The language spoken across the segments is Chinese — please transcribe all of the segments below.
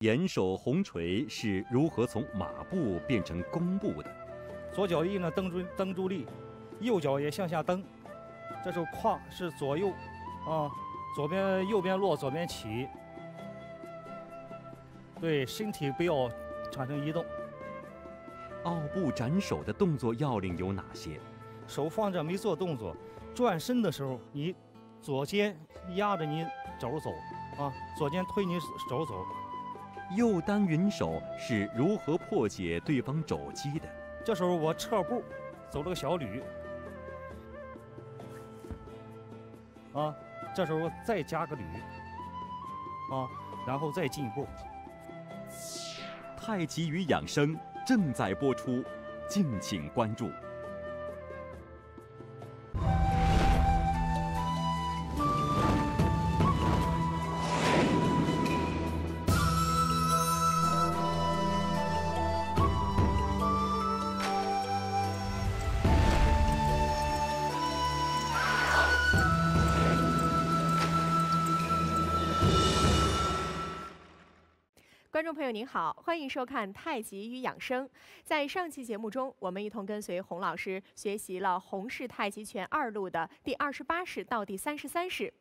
严守红锤是如何从马步变成弓步的？左脚一呢蹬住蹬住力，右脚也向下蹬。这时候胯是左右，啊，左边右边落，左边起。对，身体不要产生移动。奥步斩首的动作要领有哪些？手放着没做动作，转身的时候，你左肩压着你肘走，啊，左肩推你肘走。右单云手是如何破解对方肘击的？这时候我撤步，走了个小捋，啊，这时候再加个捋，啊，然后再进一步。太极与养生正在播出，敬请关注。您好，欢迎收看《太极与养生》。在上期节目中，我们一同跟随洪老师学习了《洪氏太极拳二路》的第二十八式到第三十三式。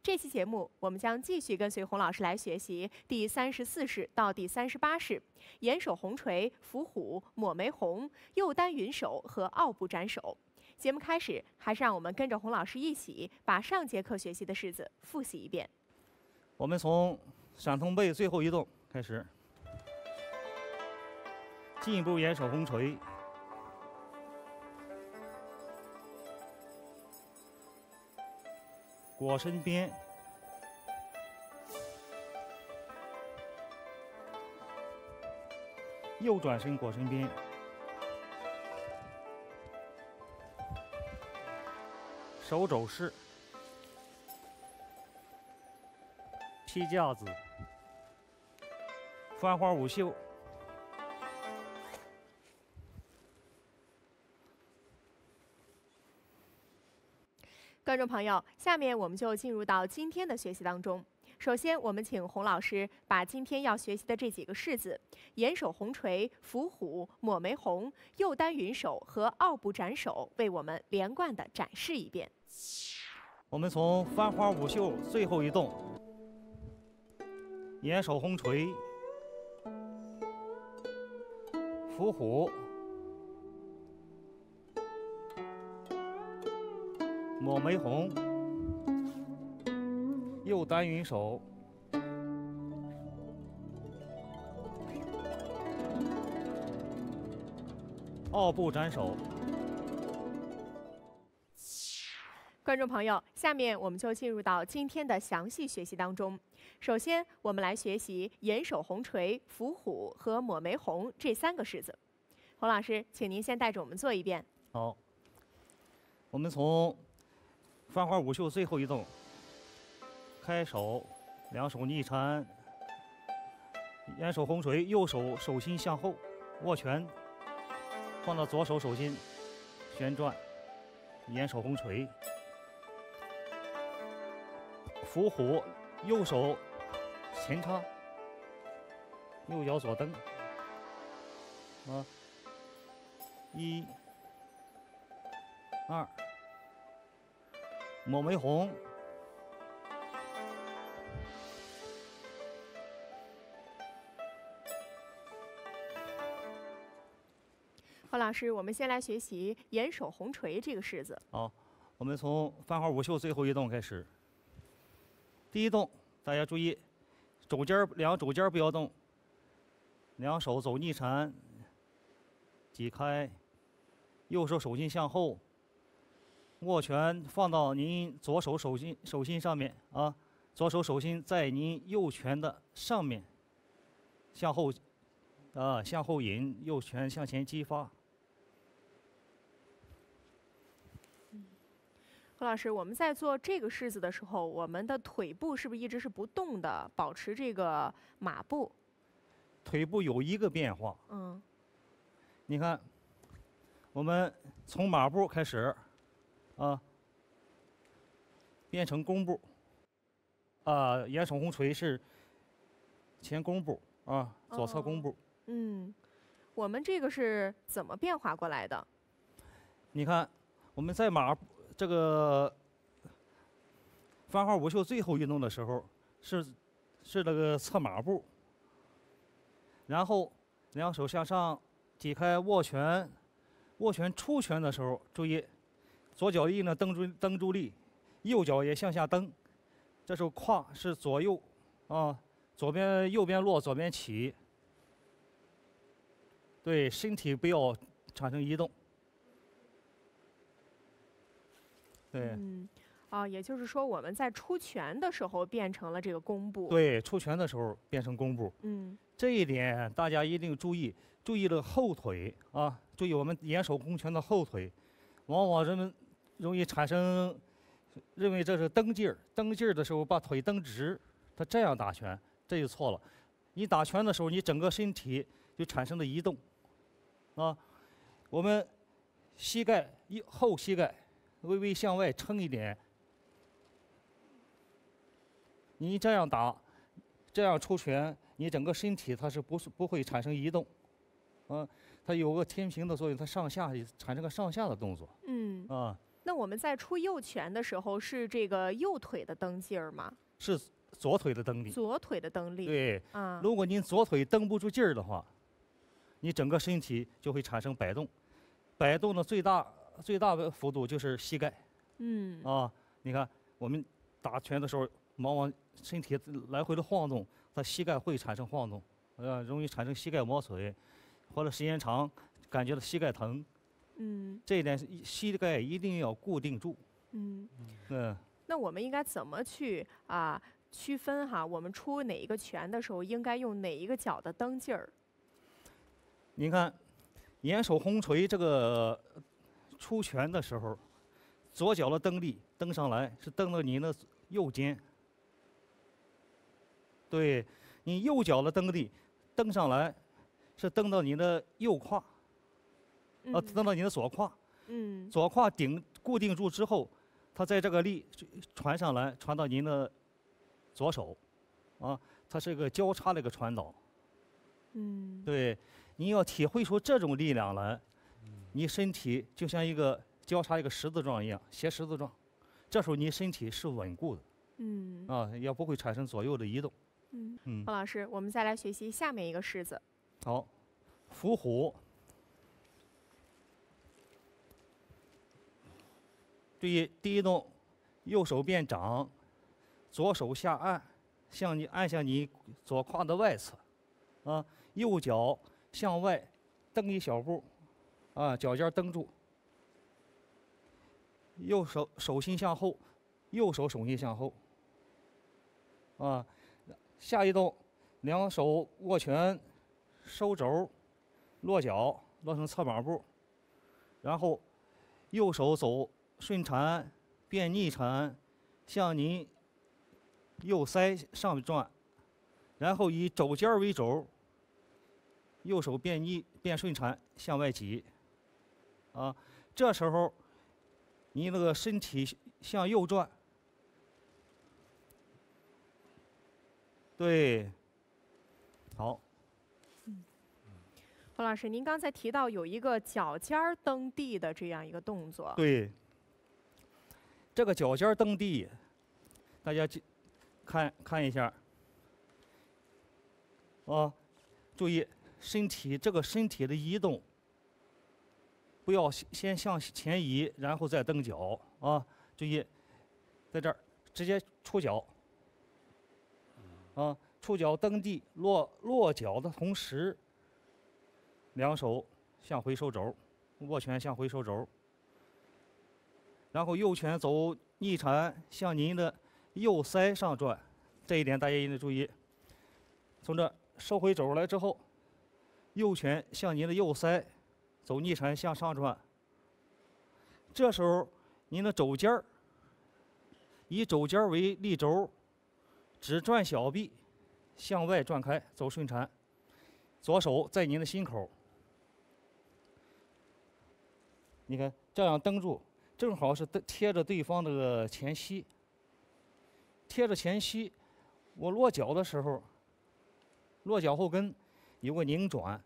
这期节目，我们将继续跟随洪老师来学习第三十四式到第三十八式：严守红锤、伏虎、抹眉红、右单云手和奥步斩首。节目开始，还是让我们跟着洪老师一起把上节课学习的式子复习一遍。我们从闪通背最后一动。开始，进一步严守红锤，裹身边，右转身裹身边，手肘式，劈架子。翻花舞袖，朋友，下面我们就进入到今天的学习当中。首先，我们请洪老师把今天要学习的这几个式子：严守红锤、伏虎、抹眉红、右单云手和奥步斩首，为我们连贯的展示一遍。我们从翻花舞袖最后一动，严守红锤。伏虎，抹眉红，右单云手，奥步斩首。观众朋友，下面我们就进入到今天的详细学习当中。首先，我们来学习眼手红锤、伏虎和抹眉红这三个式子。洪老师，请您先带着我们做一遍。好，我们从翻花舞袖最后一动，开手，两手逆缠，严守红锤，右手手心向后握拳，放到左手手心，旋转，严守红锤，伏虎。右手前插，右脚左蹬，啊，一、二，抹眉红。何老师，我们先来学习严守红锤这个式子。好，我们从翻花舞袖最后一动开始。第一动，大家注意，肘尖儿两肘尖儿不要动，两手走逆缠，挤开，右手手心向后，握拳放到您左手手心手心上面啊，左手手心在您右拳的上面，向后，啊向后引，右拳向前激发。何老师，我们在做这个式子的时候，我们的腿部是不是一直是不动的，保持这个马步？腿部有一个变化。嗯。你看，我们从马步开始，啊，变成弓步。啊，严守红锤是前弓步，啊，左侧弓步。嗯，我们这个是怎么变化过来的？你看，我们在马这个番号五秀最后运动的时候，是是那个侧马步，然后两手向上抵开握拳，握拳出拳的时候，注意左脚一呢蹬住蹬住力，右脚也向下蹬，这时候胯是左右啊，左边右边落，左边起，对，身体不要产生移动。对嗯，啊，也就是说我们在出拳的时候变成了这个弓步。，对，出拳的时候变成弓步，嗯这一点大家一定注意，注意了后腿啊，注意我们严守弓拳的后腿，往往人们容易产生认为这是蹬劲儿，蹬劲儿的时候把腿蹬直，他这样打拳，这就错了。你打拳的时候，你整个身体就产生了移动，啊，我们膝盖一后膝盖微微向外撑一点，你这样打，这样出拳，你整个身体它是不是不会产生移动，啊，它有个天平的作用，它上下产生个上下的动作，嗯，啊，那我们在出右拳的时候是这个右腿的蹬劲儿吗？是左腿的蹬力。左腿的蹬力。对，啊，如果您左腿蹬不住劲儿的话，你整个身体就会产生摆动，摆动的最大最大的幅度就是膝盖嗯啊。你看我们打拳的时候，往往身体来回的晃动，它膝盖会产生晃动，呃，容易产生膝盖磨损，或者时间长感觉到膝盖疼。嗯这一点是膝盖一定要固定住。嗯，嗯，那我们应该怎么去啊区分哈？我们出哪一个拳的时候应该用哪一个脚的蹬劲儿？您看，严守红锤这个出拳的时候，左脚的蹬力蹬上来是蹬到您的右肩，对你右脚的蹬力蹬上来是蹬到您的右胯，呃，嗯蹬到您的左胯，嗯。左胯顶固定住之后，它在这个力传上来，传到您的左手，啊，它是一个交叉的一个传导。嗯。对，你要体会出这种力量来，你身体就像一个交叉一个十字状一样，斜十字状，这时候你身体是稳固的。嗯。啊，也不会产生左右的移动。嗯，嗯，方老师，我们再来学习下面一个式子。好，伏虎。注意第一动，右手变掌，左手下按，向你按向你左胯的外侧，啊，右脚向外蹬一小步，啊，脚尖蹬住，右手手心向后，右手手心向后，啊，下一动，两手握拳，收肘，落脚，落成侧马步，然后右手走顺缠，变逆缠，向您右腮上转，然后以肘尖儿为轴，右手变逆变顺缠向外挤，啊，这时候您那个身体向右转，对，好，方老师，您刚才提到有一个脚尖儿蹬地的这样一个动作。对，这个脚尖蹬地，大家记看看一下，啊，注意身体这个身体的移动，不要先向前移，然后再蹬脚啊，注意，在这儿直接出脚，啊，出脚蹬地，落落脚的同时，两手向回收肘，握拳向回收肘。然后右拳走逆缠，向您的右腮上转，这一点大家一定注意。从这收回肘来之后，右拳向您的右腮走逆缠向上转。这时候您的肘尖儿以肘尖为立轴，只转小臂，向外转开走顺缠。左手在您的心口，你看这样蹬住。正好是贴着对方这个前膝，贴着前膝，我落脚的时候，落脚后跟有个拧转，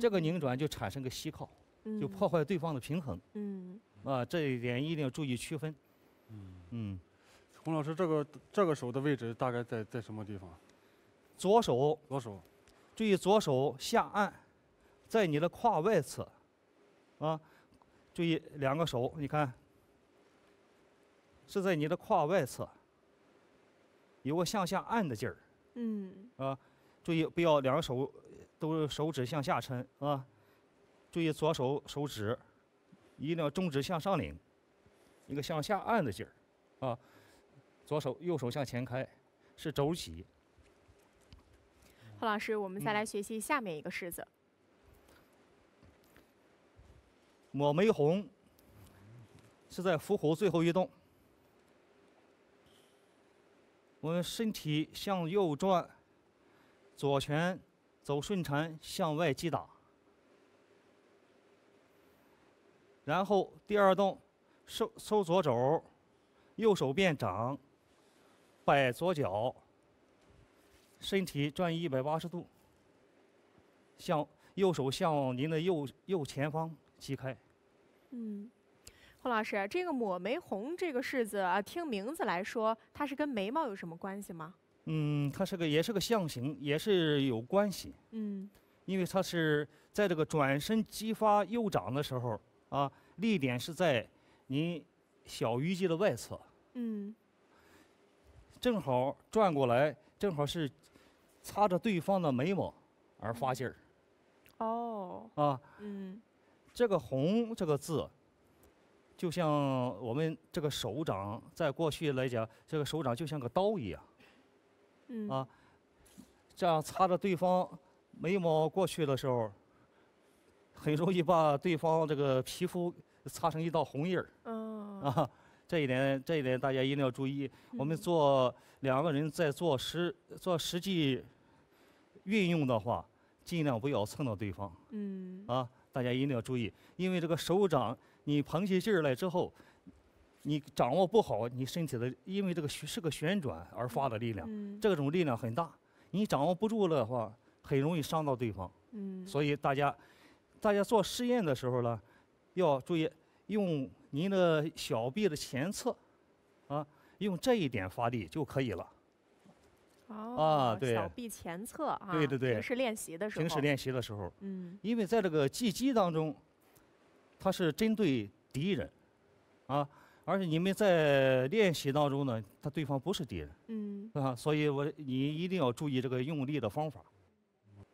这个拧转就产生个膝靠，就破坏对方的平衡。嗯啊，这一点一定要注意区分。嗯，嗯，洪老师，这个这个手的位置大概在在什么地方？左手左手，注意左手下按，在你的胯外侧，啊，注意两个手，你看，是在你的胯外侧，有个向下按的劲儿，嗯。啊，注意不要两个手都手指向下抻啊，注意左手手指一定要中指向上领，一个向下按的劲儿，啊，左手右手向前开，是肘起。何老师，我们再嗯。来学习下面一个式子。抹眉红是在伏虎最后一动，我们身体向右转，左拳走顺缠向外击打，然后第二动收收左肘，右手变掌，摆左脚，身体转一百八十度，向右手向您的右右前方击开。嗯，霍老师，这个抹眉红这个式子啊，听名字来说，它是跟眉毛有什么关系吗？嗯，它是个也是个象形，也是有关系，嗯。因为它是在这个转身激发右掌的时候啊，力点是在您小鱼际的外侧，嗯。正好转过来，正好是擦着对方的眉毛而发劲儿。哦。啊。嗯这个“红”这个字，就像我们这个手掌，在过去来讲，这个手掌就像个刀一样。嗯啊这样擦着对方眉毛过去的时候，很容易把对方这个皮肤擦成一道红印儿嗯啊。这一点，这一点大家一定要注意。我们嗯做两个人在做实做实际运用的话，尽量不要蹭到对方嗯啊。大家一定要注意，因为这个手掌你捧起劲儿来之后，你掌握不好，你身体的因为这个旋是个旋转而发的力量。嗯这种力量很大，你掌握不住的话，很容易伤到对方。嗯所以大家，大家做实验的时候呢，要注意用您的小臂的前侧，啊，用这一点发力就可以了。哦对小臂前侧啊，对对对平时练习的时候，平时练习的时候，嗯因为在这个技击当中，它是针对敌人，啊，而且你们在练习当中呢，他对方不是敌人嗯啊，所以我你一定要注意这个用力的方法。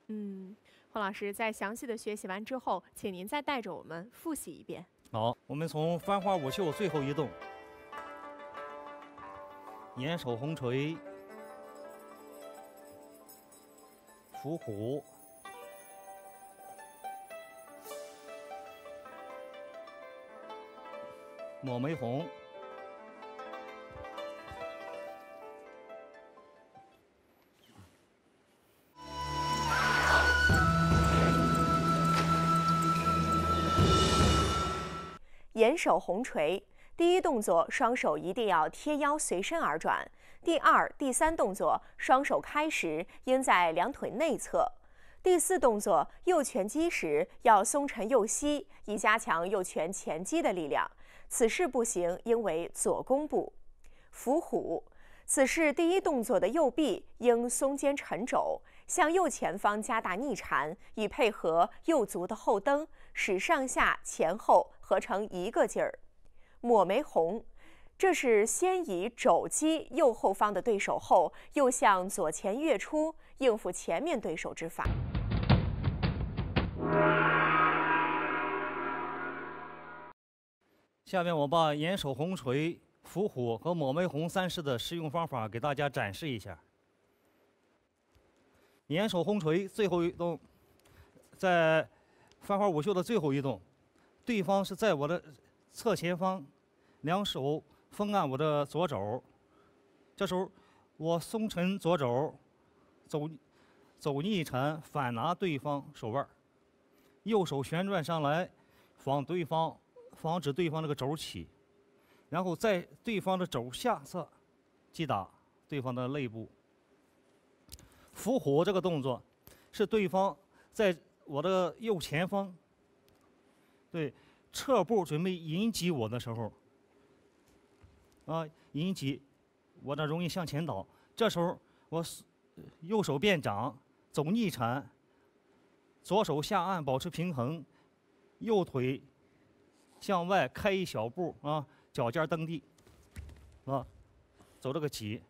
嗯，黄老师在详细的学习完之后，请您再带着我们复习一遍。好，我们从翻花舞袖最后一动，眼手红锤，伏虎，抹眉红，眼手红锤，第一动作，双手一定要贴腰随身而转。第二、第三动作，双手开时应在两腿内侧。第四动作，右拳击时要松沉右膝，以加强右拳前击的力量。此式步行应为左弓步。伏虎，此式第一动作的右臂应松肩沉肘，向右前方加大逆缠，以配合右足的后蹬，使上下前后合成一个劲儿。抹眉红，这是先以肘击右后方的对手后，又向左前跃出，应付前面对手之法。下面我把眼手红锤、伏虎和抹眉红三式的使用方法给大家展示一下。眼手红锤最后一动，在翻花舞袖的最后一动，对方是在我的侧前方，两手封按我的左肘，这时候我松沉左肘，走走逆沉反拿对方手腕儿，右手旋转上来，防对方防止对方这个肘起，然后在对方的肘下侧击打对方的肋部。伏虎这个动作，是对方在我的右前方，对，撤步准备迎击我的时候，啊，引起，我这容易向前倒。这时候我右手变掌，走逆缠，左手下按保持平衡，右腿向外开一小步啊，脚尖蹬地，啊，走这个起。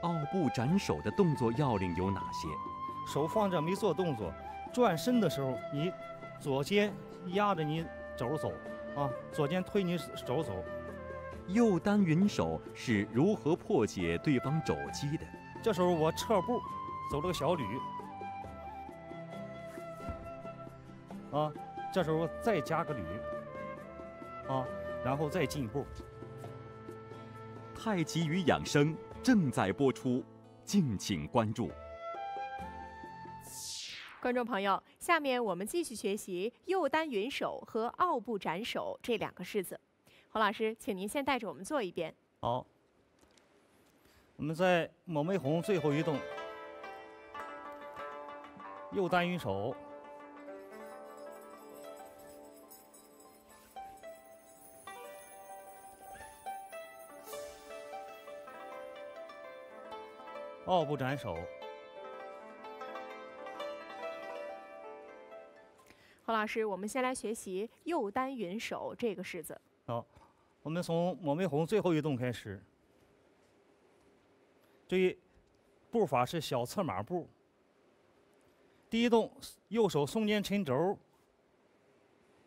奥步斩首的动作要领有哪些？手放着没做动作，转身的时候，你左肩压着你肘走，啊，左肩推你肘走。右单云手是如何破解对方肘击的？这时候我撤步，走了个小捋，啊，这时候再加个捋，啊，然后再进步。太极与养生正在播出，敬请关注。观众朋友，下面我们继续学习右单云手和奥步斩首这两个式子。洪老师，请您先带着我们做一遍。好，我们在抹眉红最后一动，右单云手，奥步斩首。何老师，我们先来学习右单云手这个式子。好，我们从抹眉红最后一动开始。注意，步法是小侧马步。第一动，右手松肩抻肘，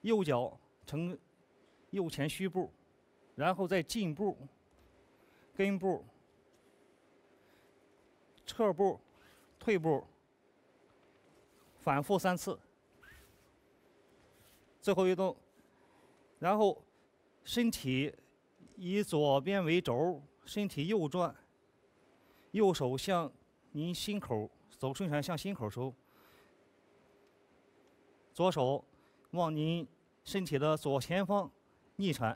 右脚呈右前虚步，然后再进步、跟步、撤步、退步，反复三次。最后一动，然后身体以左边为轴，身体右转，右手向您心口走顺传向心口收，左手往您身体的左前方逆传，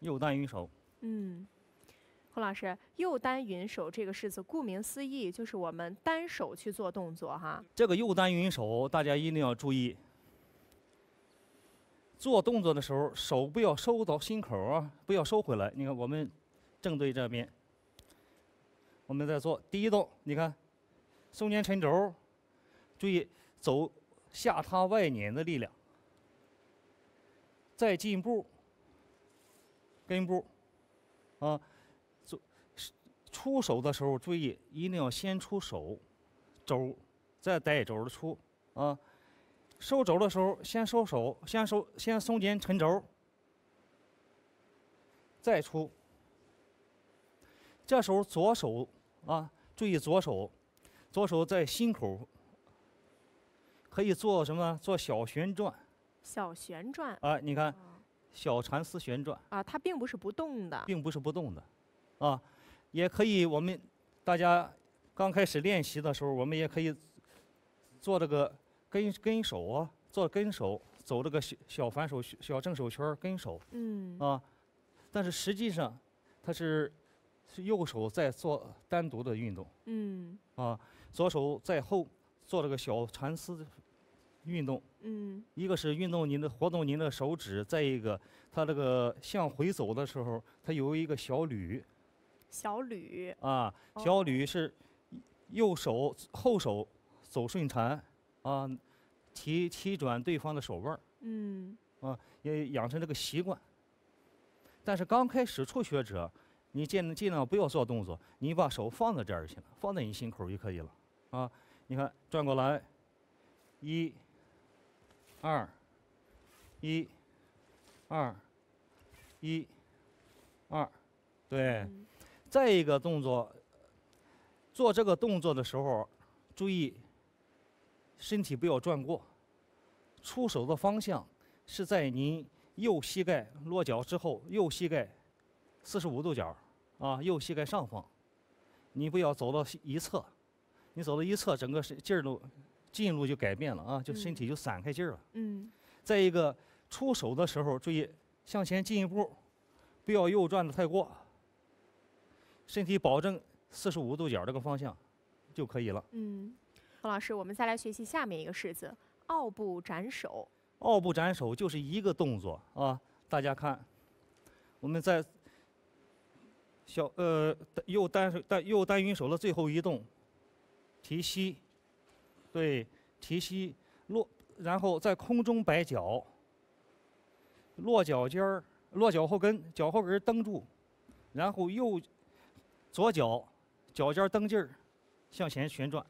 右单云手。嗯，洪老师，右单云手这个式子，顾名思义就是我们单手去做动作哈。这个右单云手，大家一定要注意。做动作的时候，手不要收到心口啊，不要收回来。你看，我们正对这边，我们在做第一动，你看，松肩沉肘，注意走下踏外捻的力量，再进步，跟步，啊，做出手的时候注意一定要先出手，肘，再带肘的出，啊。收轴的时候，先收手，先收，先松肩沉轴，再出。这时候左手啊，注意左手，左手在心口，可以做什么？做小旋转。小旋转。啊，你看，小蚕丝旋转。啊，它并不是不动的。并不是不动的，啊，也可以。我们大家刚开始练习的时候，我们也可以做这个。跟跟手啊，做跟手，走这个小小反手、小正手圈跟手。嗯。啊，但是实际上，它是是右手在做单独的运动。嗯。啊，左手在后做这个小蚕丝运动。嗯。一个是运动您的活动您的手指，再一个它这个向回走的时候，它有一个小捋。小捋。啊，小捋是右手后手走顺缠。啊，提提转对方的手腕儿，嗯，啊，也养成这个习惯。但是刚开始初学者，你尽尽量不要做动作，你把手放在这儿就行了，放在你心口就可以了。啊，你看转过来，一、二、一、二、一、二，对。再一个动作，做这个动作的时候，注意。身体不要转过，出手的方向是在您右膝盖落脚之后，右膝盖四十五度角，啊，右膝盖上方。你不要走到一侧，你走到一侧，整个是劲儿都劲路就改变了啊，就身体就散开劲儿了。嗯。再一个，出手的时候注意向前进一步，不要右转的太过，身体保证四十五度角这个方向就可以了。嗯，何老师，我们再来学习下面一个式子：奥步斩首。奥步斩首就是一个动作啊，大家看，我们在小呃右单手单右单云手的最后一动，提膝，对，提膝落，然后在空中摆脚，落脚尖儿，落脚后跟，脚后跟蹬住，然后右左脚脚尖蹬劲儿，向前旋转，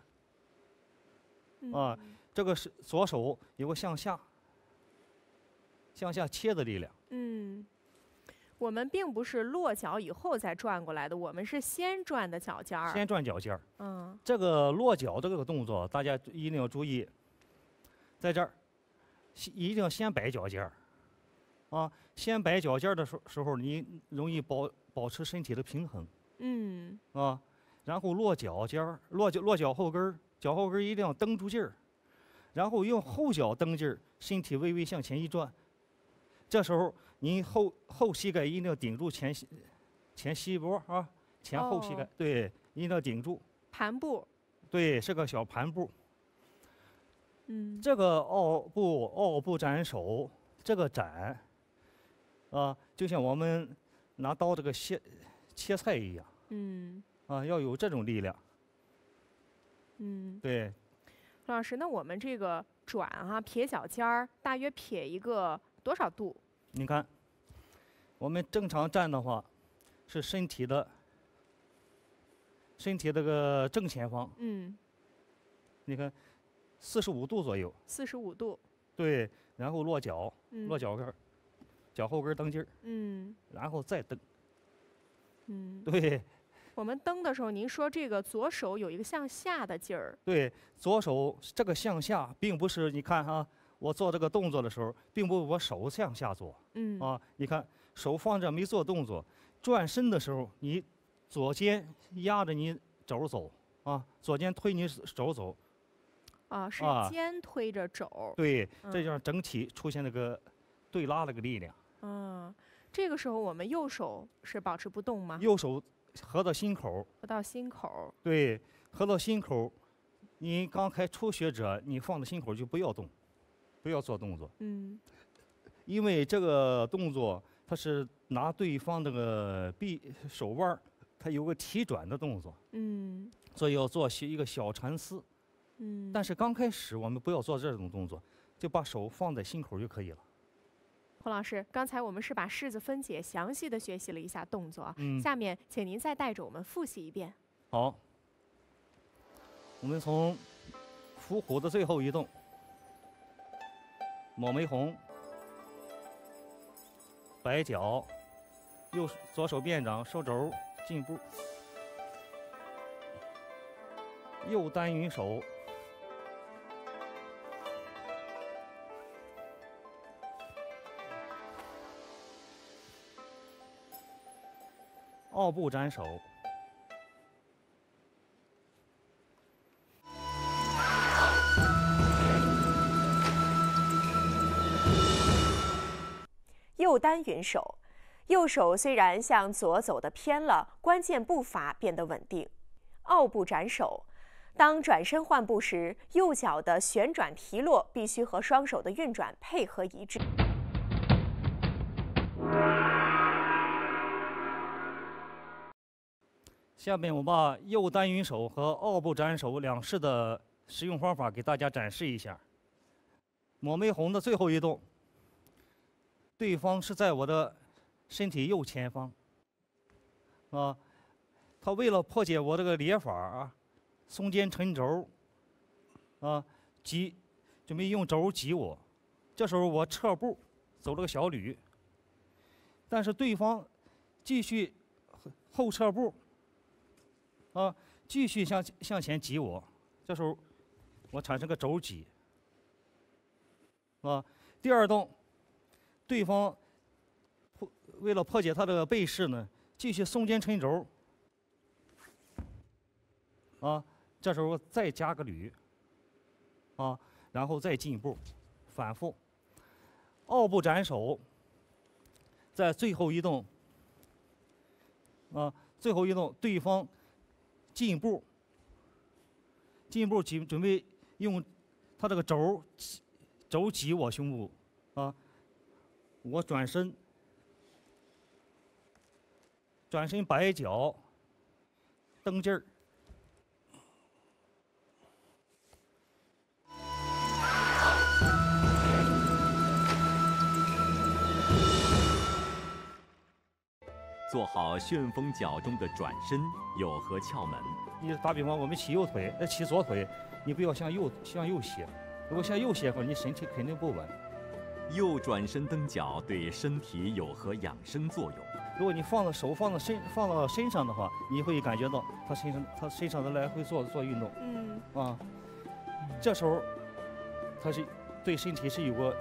啊嗯这个是左手有个向下。向下切的力量，嗯，我们并不是落脚以后再转过来的，我们是先转的脚尖儿。先转脚尖儿。嗯这个落脚这个动作，大家一定要注意，在这儿，先一定要先摆脚尖儿，啊，先摆脚尖儿的时候时候，你容易保保持身体的平衡嗯啊。然后落脚尖儿，落脚落脚后跟儿，脚后跟儿一定要蹬住劲儿，然后用后脚蹬劲儿，身体微微向前一转。这时候您后后膝盖一定要顶住前膝前膝窝啊，前后膝盖，哦对，一定要顶住。盘步。对，是个小盘步。嗯这个奥步奥步斩手，这个斩，啊，就像我们拿刀这个切切菜一样嗯啊，要有这种力量。嗯，对，陆老师，那我们这个转哈、撇脚尖儿，大约撇一个多少度？你看，我们正常站的话，是身体的身体这个正前方，嗯，你看四十五度左右。四十五度。对，然后落脚，嗯落脚跟儿，脚后跟蹬劲儿，嗯然后再蹬。嗯，对。我们蹬的时候，您说这个左手有一个向下的劲儿。对，左手这个向下，并不是你看哈、我做这个动作的时候，并不是我手向下做嗯啊。你看手放这没做动作，转身的时候，你左肩压着你肘走啊，左肩推你手走，啊，是啊肩推着肘。对，这就是整体出现那个对拉那个力量。嗯，这个时候我们右手是保持不动吗？右手合到心口，合到心口儿。对，合到心口。你刚开初学者，你放到心口就不要动，不要做动作。嗯因为这个动作它是拿对方这个臂手腕儿，它有个提转的动作，嗯所以要做小一个小缠丝。嗯。但是刚开始我们不要做这种动作，就把手放在心口就可以了。洪老师，刚才我们是把式子分解详细的学习了一下动作啊，嗯，下面请您再带着我们复习一遍。好，我们从伏虎的最后一动，抹眉红，摆脚，右手左手变掌，收肘进步，右单云手，奥步斩首。右单云手，右手虽然向左走的偏了，关键步伐变得稳定。奥步斩首，当转身换步时，右脚的旋转提落必须和双手的运转配合一致。下面我把右单云手和奥步斩首两式的使用方法给大家展示一下。抹眉红的最后一动，对方是在我的身体右前方，啊，他为了破解我这个裂法啊，松肩沉肘，啊，挤，准备用肘挤我，这时候我撤步，走了个小捋，但是对方继续后撤步。啊，继续向向前挤我，这时候我产生个肘挤。啊，第二动，对方破为了破解他这个背势呢，继续松肩抻肘。啊，这时候再加个捋。啊，然后再进一步，反复。傲步斩首，在最后一动，啊，最后一动，对方进一步，进一步准准备用他这个肘肘挤我胸部，啊，我转身，转身摆脚，蹬劲儿。做好旋风脚中的转身有何窍门？你打比方，我们起右腿，那，起左腿，你不要向右向右斜，如果向右斜的话，你身体肯定不稳。右转身蹬脚对身体有何养生作用？如果你放到手放到身放到身上的话，你会感觉到他身上他身上的来回做做运动，嗯，啊，这时候它是对身体是有个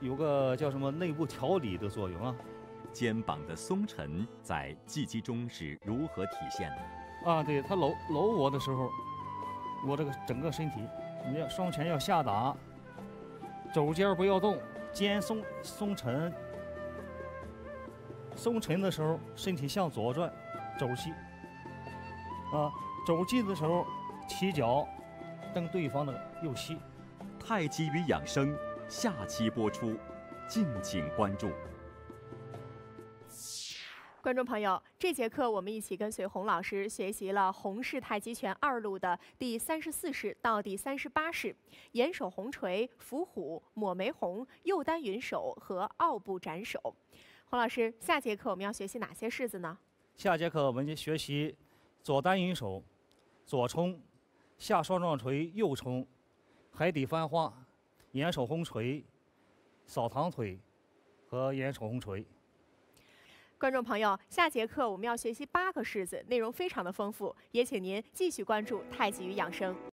有个叫什么内部调理的作用啊。肩膀的松沉在技击中是如何体现的？啊，对他搂搂我的时候，我这个整个身体，你要双拳要下打，肘尖儿不要动，肩松松沉，松沉的时候身体向左转，肘膝，啊，肘击的时候起脚蹬对方的右膝。太极与养生下期播出，敬请关注。观众朋友，这节课我们一起跟随洪老师学习了洪氏太极拳二路的第三十四式到第三十八式：掩手红锤、伏虎、抹眉红、右单云手和傲步斩首。洪老师，下节课我们要学习哪些式子呢？下节课我们就学习左单云手、左冲、下双撞锤、右冲、海底翻花、掩手红锤、扫堂腿和掩手红锤。观众朋友，下节课我们要学习八个式子，内容非常的丰富，也请您继续关注太极与养生。